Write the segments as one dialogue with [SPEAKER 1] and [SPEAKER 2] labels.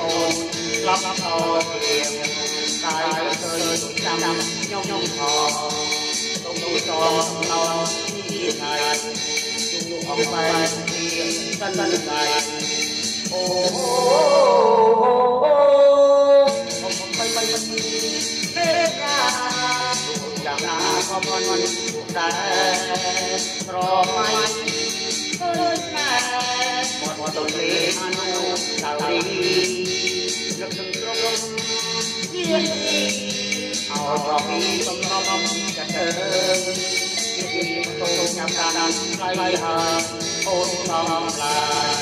[SPEAKER 1] Oh, pháp hồ niệm tại trời trăm nhông thọ công tròn lâu như ngày chung ông bay thiên tân ngày ô ông bay bay bay hết ra chẳng là có con đã rồi mai ơi nè một tuần lễ anh đâu đi nhằm đà đàn lai hà ôn lòng lại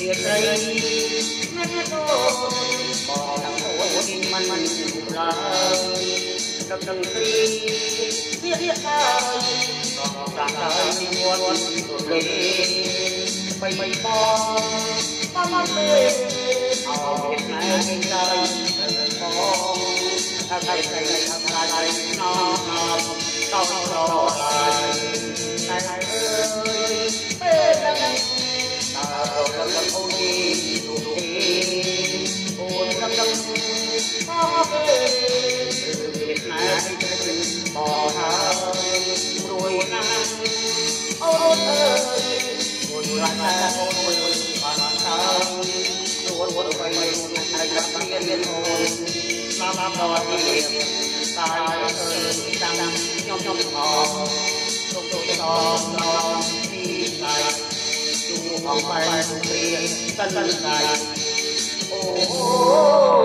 [SPEAKER 1] hiện đây nghe tôi bỏ đằng hồ đi mặn mặn lại ទឹកនឹងទីវារៀបហើយក៏ប្រាក់ហើយនិមន្តលេបីបីបងតាមមកទេអោខែគេដែរបងថាតែតែថាថាតែណោណោតោតោតែតែអើយពេល bỏ hà ơi đuổi ngang ôi ơi một lần ta ôi bàn ta luôn luôn quay lại gặp thiên hồn làm làm đòi nghiệp tài ơi đang nhom nhom hò trong tôi to to đi lại dù không phải thiên tân lại ô ô ô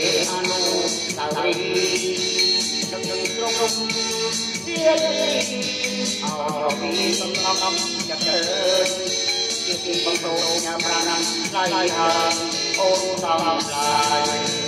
[SPEAKER 1] thế an tạo đây trong trong trong trong biết đi ở vì tâm tâm tâm chặt hơn chưa khi bằng tổ nhà ôn tâm lại